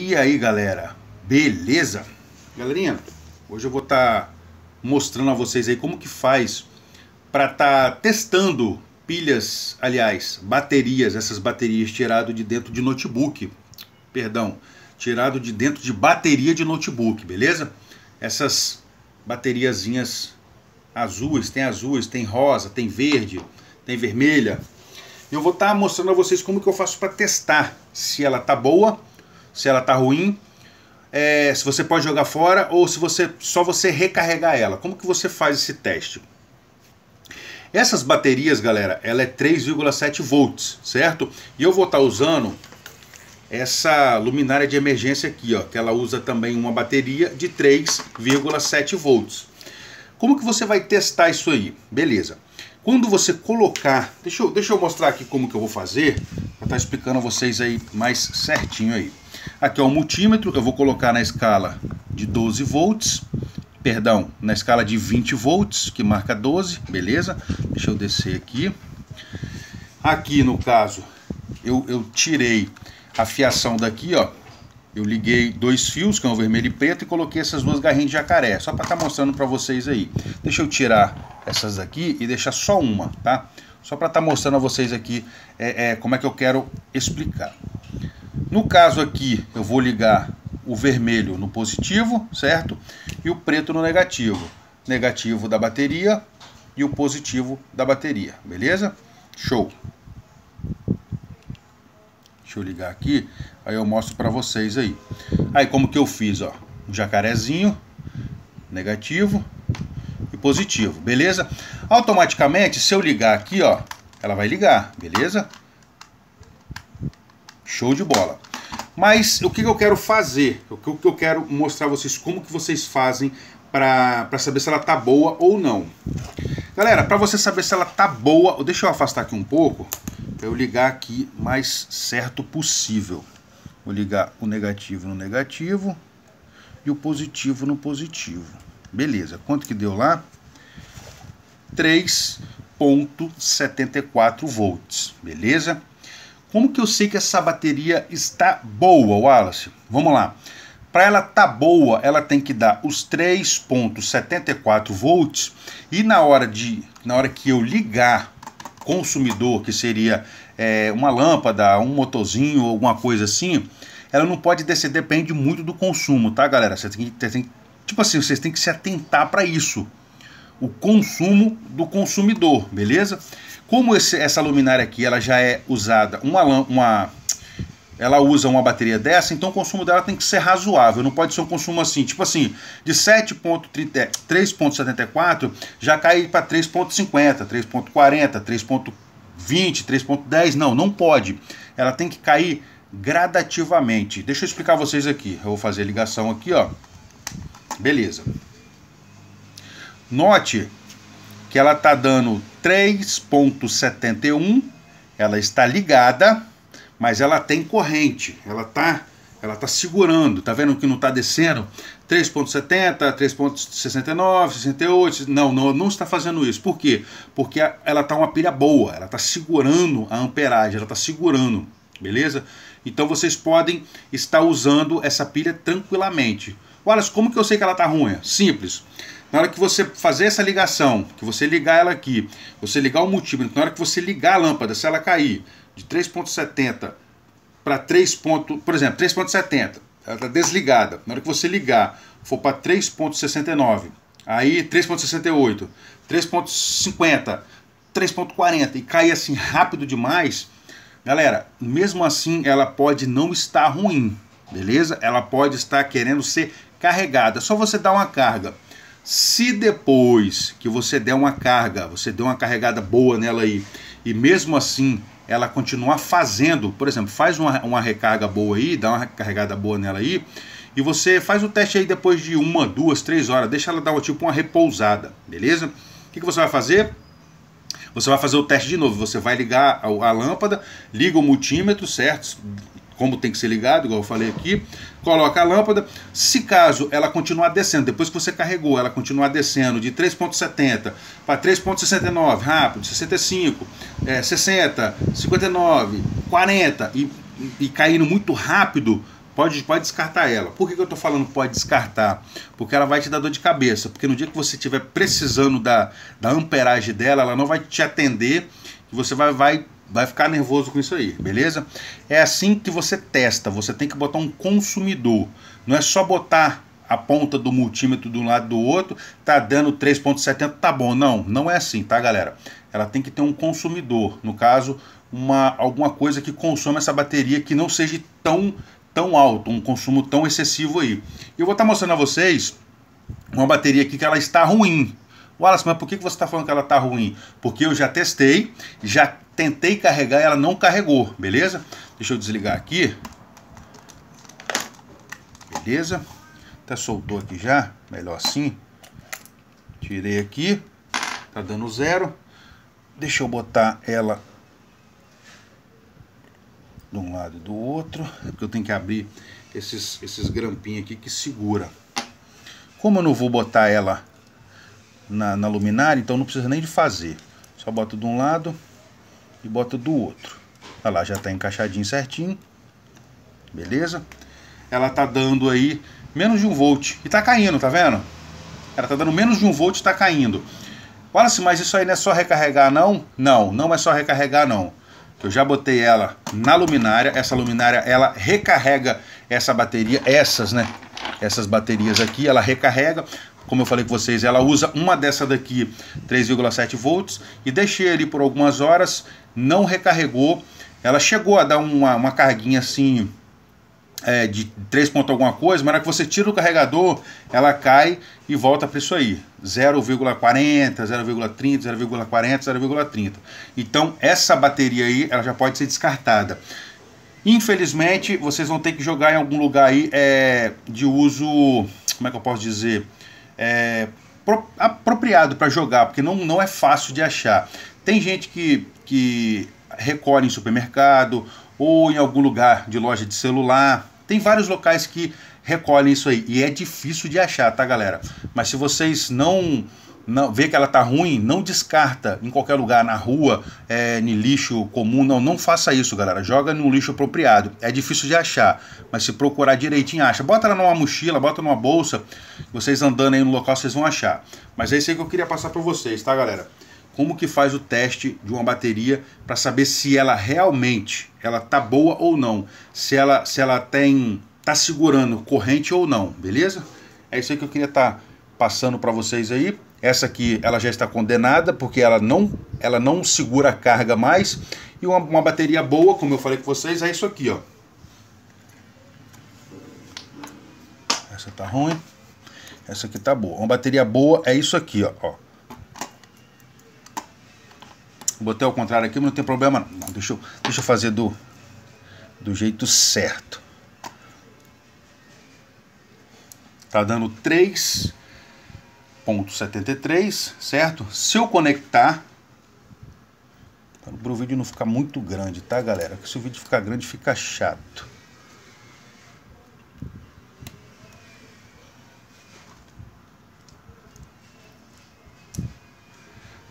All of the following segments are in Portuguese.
E aí galera, beleza? Galerinha, hoje eu vou estar tá mostrando a vocês aí como que faz para estar tá testando pilhas, aliás, baterias, essas baterias tirado de dentro de notebook, perdão, tirado de dentro de bateria de notebook, beleza? Essas bateriazinhas azuis, tem azuis, tem rosa, tem verde, tem vermelha. Eu vou estar tá mostrando a vocês como que eu faço para testar se ela tá boa, se ela tá ruim, é, se você pode jogar fora ou se você só você recarregar ela. Como que você faz esse teste? Essas baterias, galera, ela é 3,7 volts, certo? E eu vou estar tá usando essa luminária de emergência aqui, ó, que ela usa também uma bateria de 3,7 volts. Como que você vai testar isso aí? Beleza. Quando você colocar, deixa eu, deixa eu mostrar aqui como que eu vou fazer, para estar tá explicando a vocês aí mais certinho aí. Aqui é o multímetro, eu vou colocar na escala de 12 volts, perdão, na escala de 20 volts, que marca 12, beleza? Deixa eu descer aqui. Aqui no caso, eu, eu tirei a fiação daqui, ó, eu liguei dois fios, que é o vermelho e preto, e coloquei essas duas garrinhas de jacaré, só para estar tá mostrando para vocês aí. Deixa eu tirar essas aqui e deixar só uma, tá? Só para estar tá mostrando a vocês aqui é, é, como é que eu quero explicar. No caso aqui, eu vou ligar o vermelho no positivo, certo? E o preto no negativo. Negativo da bateria e o positivo da bateria, beleza? Show! Deixa eu ligar aqui, aí eu mostro para vocês aí. Aí como que eu fiz, ó, um jacarezinho, negativo e positivo, beleza? Automaticamente, se eu ligar aqui, ó, ela vai ligar, beleza? Show de bola. Mas o que eu quero fazer? O que eu quero mostrar a vocês como que vocês fazem para saber se ela tá boa ou não. Galera, para você saber se ela tá boa, deixa eu afastar aqui um pouco para eu ligar aqui mais certo possível. Vou ligar o negativo no negativo e o positivo no positivo. Beleza, quanto que deu lá? 3.74 volts, beleza? Como que eu sei que essa bateria está boa, Wallace? Vamos lá. Para ela estar tá boa, ela tem que dar os 3.74 volts e na hora de na hora que eu ligar consumidor, que seria é, uma lâmpada, um motorzinho, alguma coisa assim, ela não pode descer, depende muito do consumo, tá, galera? Você tem tem, tipo assim, vocês têm que se atentar para isso. O consumo do consumidor, beleza? Como esse, essa luminária aqui, ela já é usada, uma, uma ela usa uma bateria dessa, então o consumo dela tem que ser razoável, não pode ser um consumo assim, tipo assim, de 7.3.74 já cai para 3.50, 3.40, 3.20, 3.10, não, não pode. Ela tem que cair gradativamente. Deixa eu explicar vocês aqui. Eu vou fazer a ligação aqui, ó. Beleza. Note que ela está dando 3.71, ela está ligada, mas ela tem corrente, ela tá, ela tá segurando, tá vendo que não está descendo? 3.70, 3.69, 68, não, não, não está fazendo isso. Por quê? Porque ela tá uma pilha boa, ela tá segurando a amperagem, ela tá segurando, beleza? Então vocês podem estar usando essa pilha tranquilamente. Olha, como que eu sei que ela tá ruim? Simples. Na hora que você fazer essa ligação, que você ligar ela aqui, você ligar o multímetro, na hora que você ligar a lâmpada, se ela cair de 3.70 para 3. por exemplo, 3.70, ela está desligada. Na hora que você ligar, for para 3.69, aí 3.68, 3.50, 3.40 e cair assim rápido demais, galera, mesmo assim ela pode não estar ruim, beleza? Ela pode estar querendo ser carregada. É só você dar uma carga. Se depois que você der uma carga, você deu uma carregada boa nela aí, e mesmo assim ela continuar fazendo, por exemplo, faz uma, uma recarga boa aí, dá uma carregada boa nela aí, e você faz o teste aí depois de uma, duas, três horas, deixa ela dar tipo uma repousada, beleza? O que, que você vai fazer? Você vai fazer o teste de novo, você vai ligar a, a lâmpada, liga o multímetro, certo? Como tem que ser ligado, igual eu falei aqui, coloca a lâmpada. Se caso ela continuar descendo, depois que você carregou, ela continuar descendo de 3.70 para 3.69, rápido, 65, é, 60, 59, 40 e, e caindo muito rápido, pode, pode descartar ela. Por que, que eu estou falando pode descartar? Porque ela vai te dar dor de cabeça. Porque no dia que você estiver precisando da, da amperagem dela, ela não vai te atender você vai, vai, vai ficar nervoso com isso aí, beleza? É assim que você testa. Você tem que botar um consumidor. Não é só botar a ponta do multímetro de um lado do outro, tá dando 3.70, tá bom. Não, não é assim, tá, galera? Ela tem que ter um consumidor, no caso, uma alguma coisa que consome essa bateria que não seja tão tão alto, um consumo tão excessivo aí. Eu vou estar tá mostrando a vocês uma bateria aqui que ela está ruim. Wallace, mas por que você está falando que ela está ruim? Porque eu já testei, já tentei carregar e ela não carregou, beleza? Deixa eu desligar aqui. Beleza? Até soltou aqui já, melhor assim. Tirei aqui, tá dando zero. Deixa eu botar ela de um lado e do outro, porque eu tenho que abrir esses, esses grampinhos aqui que segura. Como eu não vou botar ela na, na luminária, então não precisa nem de fazer. Só bota de um lado e bota do outro. Olha lá, já está encaixadinho certinho. Beleza? Ela tá dando aí menos de um volt. E tá caindo, tá vendo? Ela tá dando menos de um volt e tá caindo. Olha assim, mas isso aí não é só recarregar não? Não, não é só recarregar não. Eu já botei ela na luminária. Essa luminária, ela recarrega essa bateria, essas, né? Essas baterias aqui, ela recarrega. Como eu falei com vocês, ela usa uma dessa daqui, 3,7 volts. E deixei ali por algumas horas, não recarregou. Ela chegou a dar uma, uma carguinha assim é, de 3 pontos alguma coisa, mas na hora que você tira o carregador, ela cai e volta para isso aí, 0,40, 0,30, 0,40, 0,30. Então essa bateria aí, ela já pode ser descartada. Infelizmente, vocês vão ter que jogar em algum lugar aí é, de uso, como é que eu posso dizer, é, pro, apropriado para jogar, porque não, não é fácil de achar. Tem gente que, que recolhe em supermercado ou em algum lugar de loja de celular. Tem vários locais que recolhem isso aí e é difícil de achar, tá, galera? Mas se vocês não não vê que ela tá ruim, não descarta em qualquer lugar, na rua, é, em lixo comum, não, não faça isso, galera. Joga no lixo apropriado. É difícil de achar, mas se procurar direitinho, acha. Bota ela numa mochila, bota numa bolsa, vocês andando aí no local, vocês vão achar. Mas é isso aí que eu queria passar para vocês, tá, galera? como que faz o teste de uma bateria para saber se ela realmente ela tá boa ou não, se ela se ela tem tá segurando corrente ou não, beleza? É isso aí que eu queria estar tá passando para vocês aí. Essa aqui ela já está condenada porque ela não ela não segura a carga mais e uma, uma bateria boa, como eu falei com vocês, é isso aqui, ó. Essa tá ruim. Essa aqui tá boa. Uma bateria boa é isso aqui, ó. ó. Botei ao contrário aqui, mas não tem problema não. Deixa eu, deixa eu fazer do, do jeito certo. Tá dando 3.73, certo? Se eu conectar, para o vídeo não ficar muito grande, tá galera? Porque se o vídeo ficar grande fica chato.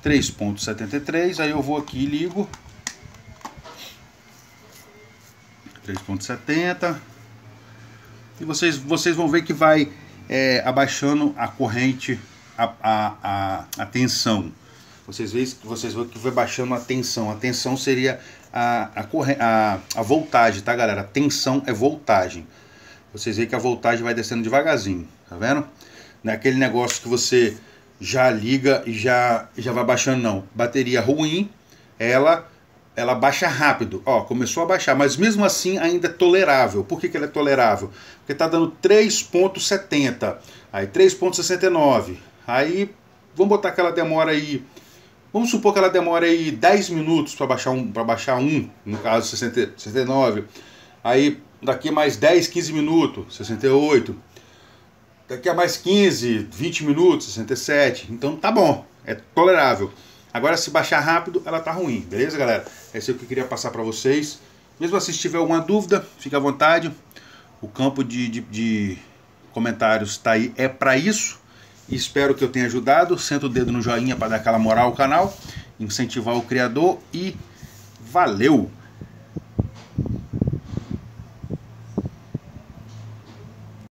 3.73, aí eu vou aqui e ligo. 3.70. E vocês, vocês vão ver que vai é, abaixando a corrente, a, a, a, a tensão. Vocês veem, vocês vão que vai baixando a tensão. A tensão seria a, a, a, a voltagem, tá galera? A tensão é voltagem. Vocês veem que a voltagem vai descendo devagarzinho, tá vendo? Não é aquele negócio que você já liga e já, já vai baixando, não. Bateria ruim, ela ela baixa rápido. Ó, começou a baixar, mas mesmo assim ainda é tolerável. Por que, que ela é tolerável? Porque tá dando 3.70, aí 3.69. Aí vamos botar que ela demora aí Vamos supor que ela demora aí 10 minutos para baixar um, para baixar um, no caso 60, 69. Aí daqui mais 10, 15 minutos, 68 daqui a mais 15, 20 minutos, 67. Então tá bom, é tolerável. Agora se baixar rápido, ela tá ruim, beleza, galera? É isso que eu queria passar para vocês. Mesmo assim, se tiver alguma dúvida, fique à vontade. O campo de, de, de comentários está aí, é para isso. Espero que eu tenha ajudado. Senta o dedo no joinha para dar aquela moral ao canal, incentivar o criador e valeu!